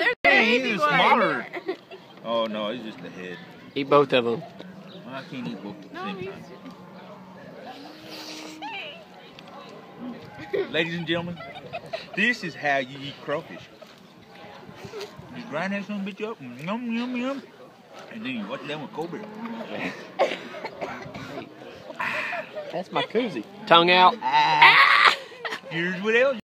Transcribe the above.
There's the he's one. smaller. Oh no, he's just the head. Eat both of them. I can't eat both at the same time. Ladies and gentlemen, this is how you eat crawfish. You grind that son bitch up, yum yum yum, and then you watch that with Cobra. That's my koozie. Tongue out. Ah. Here's what else.